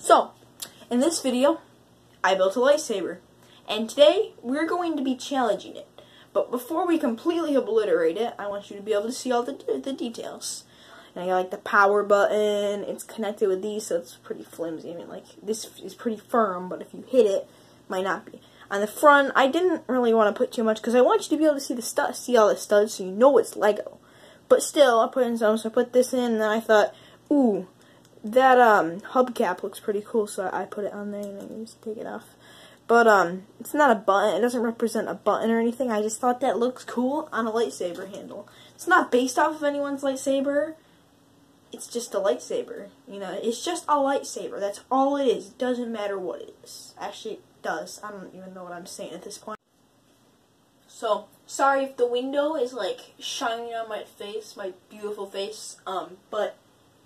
So, in this video, I built a lightsaber. And today, we're going to be challenging it. But before we completely obliterate it, I want you to be able to see all the, the details. And I got like the power button, it's connected with these, so it's pretty flimsy. I mean, like, this is pretty firm, but if you hit it, might not be. On the front, I didn't really want to put too much, because I want you to be able to see the stud, see all the studs, so you know it's Lego. But still, I put in some, so I put this in, and then I thought, ooh, that um hubcap looks pretty cool, so I put it on there and then just take it off. But um, it's not a button. It doesn't represent a button or anything. I just thought that looks cool on a lightsaber handle. It's not based off of anyone's lightsaber. It's just a lightsaber. You know, it's just a lightsaber. That's all it is. It doesn't matter what it is. Actually, it does. I don't even know what I'm saying at this point. So, sorry if the window is like shining on my face, my beautiful face. Um, but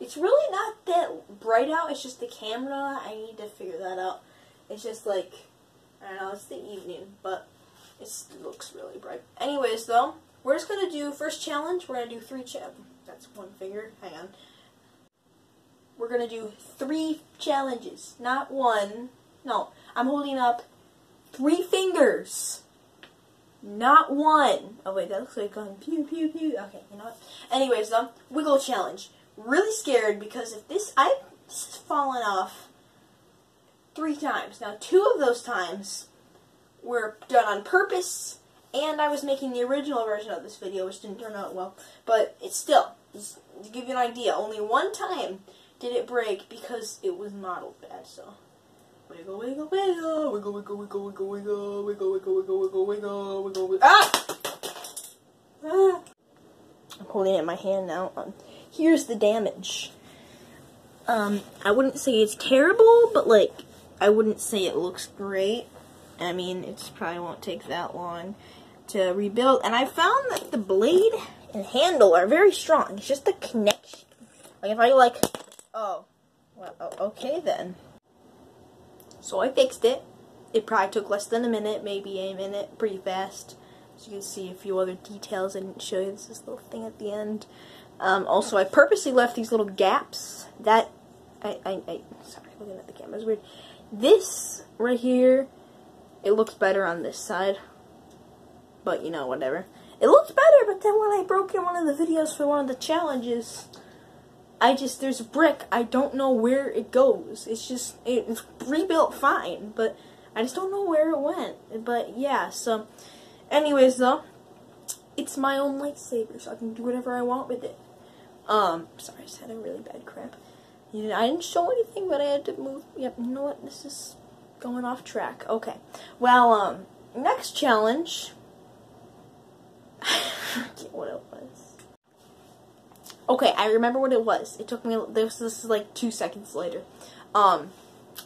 it's really not that bright out. It's just the camera. I need to figure that out. It's just like, I don't know, it's the evening, but it looks really bright. Anyways, though, we're just going to do, first challenge, we're going to do three challenges. That's one finger. Hang on. We're going to do three challenges, not one. No, I'm holding up three fingers. Not one. Oh wait, that looks like going pew pew pew. Okay, you know what? Anyways, though, wiggle challenge really scared because if this, I've fallen off three times. Now, two of those times were done on purpose, and I was making the original version of this video, which didn't turn out well. But it's still, to give you an idea, only one time did it break because it was modeled bad, so. Wiggle, wiggle, wiggle, wiggle, wiggle, wiggle, wiggle, wiggle, wiggle, wiggle, wiggle, wiggle, wiggle, wiggle, wiggle, ah! ah! I'm holding it in my hand now here's the damage. Um, I wouldn't say it's terrible, but like, I wouldn't say it looks great. I mean, it probably won't take that long to rebuild. And I found that the blade and handle are very strong. It's just the connection. Like, if I like, oh, well, okay then. So I fixed it. It probably took less than a minute, maybe a minute, pretty fast. So you can see a few other details I didn't show you. This, this little thing at the end. Um, also, I purposely left these little gaps. That, I, I, I, sorry, looking at the camera is weird. This right here, it looks better on this side. But, you know, whatever. It looks better, but then when I broke in one of the videos for one of the challenges, I just, there's a brick, I don't know where it goes. It's just, it's rebuilt fine, but I just don't know where it went. But, yeah, so, anyways, though, it's my own lightsaber, so I can do whatever I want with it. Um, sorry, I just had a really bad cramp. I didn't show anything, but I had to move. Yep, you know what? This is going off track. Okay. Well, um, next challenge. what it was. Okay, I remember what it was. It took me. This, this is like two seconds later. Um,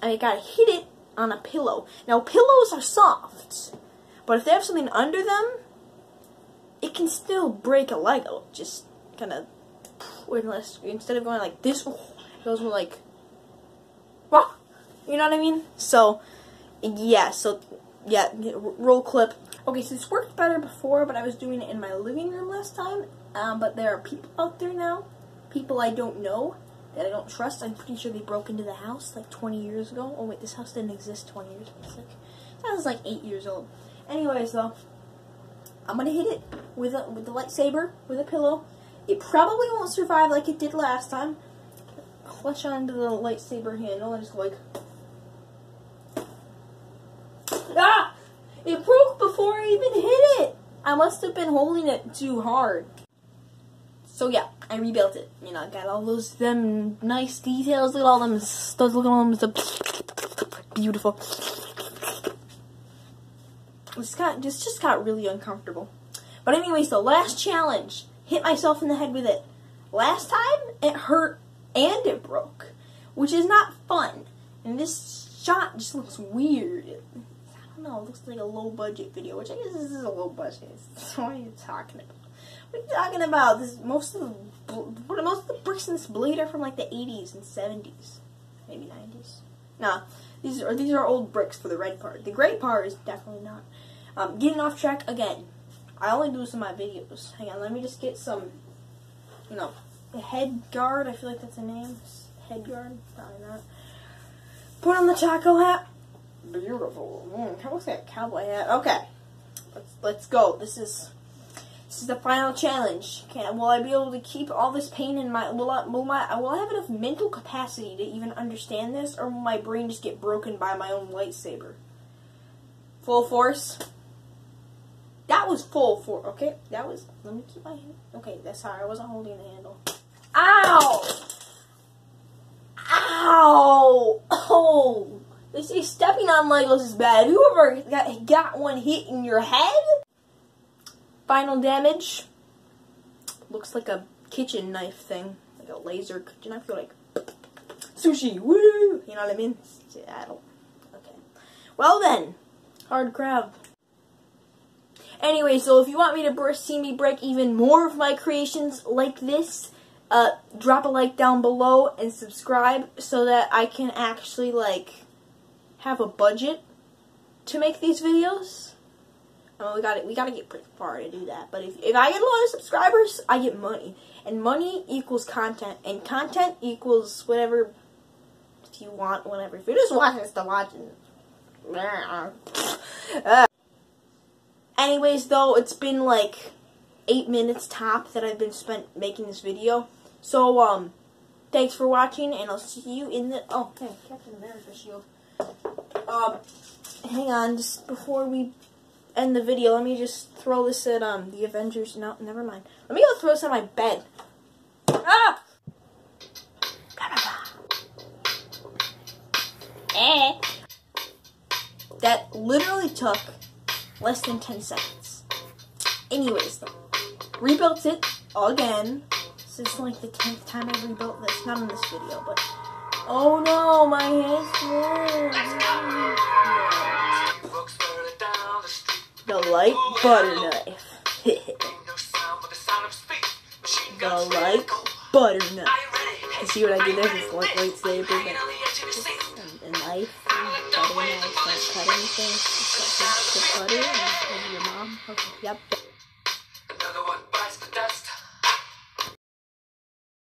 I gotta hit it on a pillow. Now pillows are soft, but if they have something under them, it can still break a Lego. Just kind of unless instead of going like this, it goes more like, wah, you know what I mean? So, yeah, so, yeah, roll clip. Okay, so this worked better before, but I was doing it in my living room last time, um, but there are people out there now, people I don't know, that I don't trust. I'm pretty sure they broke into the house like 20 years ago. Oh wait, this house didn't exist 20 years ago. Like, that was like 8 years old. Anyways, though, I'm gonna hit it with a, with the lightsaber, with a pillow, it probably won't survive like it did last time. Clutch onto the lightsaber handle and just like... Ah! It broke before I even hit it! I must have been holding it too hard. So yeah, I rebuilt it. You know, I got all those them nice details. Look at all them studs. Look at all them. Beautiful. This got just just got really uncomfortable. But anyways, the last challenge hit myself in the head with it. Last time, it hurt and it broke, which is not fun. And this shot just looks weird. I don't know, it looks like a low budget video, which I guess this is a low budget. what are you talking about? What are you talking about? This most of the most of the bricks in this blade are from like the 80s and 70s, maybe 90s. Nah, these are these are old bricks for the red part. The gray part is definitely not. Um, getting off track again. I only do this in my videos. Hang on, let me just get some, you know, head guard. I feel like that's a name. Head guard? Probably not. Put on the taco hat. Beautiful. Mm, looks like a cowboy hat? Okay, let's let's go. This is this is the final challenge. Can will I be able to keep all this pain in my will I will my will I have enough mental capacity to even understand this, or will my brain just get broken by my own lightsaber? Full force. That was full force. Okay, that was. Let me keep my hand. Okay, that's how I wasn't holding the handle. Ow! Ow! Oh! They say stepping on Legos is bad. Whoever got, got one hit in your head? Final damage. Looks like a kitchen knife thing. Like a laser kitchen knife. You're like, sushi, woo! You know what I mean? Don't. Okay. Well then, hard crab. Anyway, so if you want me to see me break even more of my creations like this, uh, drop a like down below and subscribe so that I can actually, like, have a budget to make these videos. Oh, we got. We got to get pretty far to do that. But if if I get a lot of subscribers, I get money, and money equals content, and content equals whatever if you want, whatever. If you just want us to watch it. Uh. Anyways, though, it's been like eight minutes top that I've been spent making this video. So, um, thanks for watching, and I'll see you in the. Oh, hey, Captain America shield. Um, hang on, just before we end the video, let me just throw this at um the Avengers. No, never mind. Let me go throw this on my bed. Ah! Eh. That literally took less than 10 seconds. Anyways, though, rebuilt it again. This is like the 10th time I rebuilt this. Not in this video, but Oh no, my hand's The light butter knife. the light butter knife. You see what I did there? Like lightsaber, but a knife, butter knife, not cut anything. Just cut your butter and your mom. Okay, yep.